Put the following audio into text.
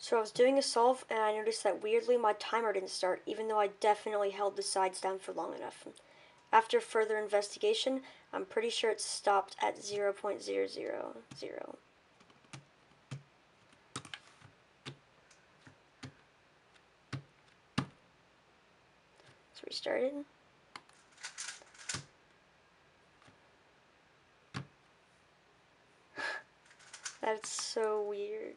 So I was doing a solve and I noticed that weirdly my timer didn't start even though I definitely held the sides down for long enough. After further investigation, I'm pretty sure it stopped at 0.000. Let's restart it. That's so weird.